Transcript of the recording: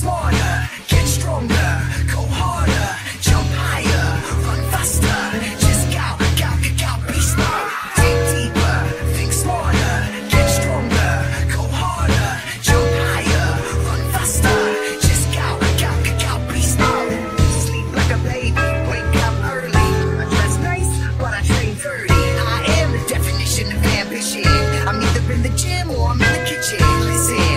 smarter, get stronger, go harder, jump higher, run faster. Just go, go, go, go, be smart. Dig deeper, think smarter, get stronger, go harder, jump higher, run faster. Just go, go, go, go, be smart. Sleep like a baby, wake up early. I dress nice, but I train dirty. I am the definition of ambition. I'm either in the gym or I'm in the kitchen. Listen.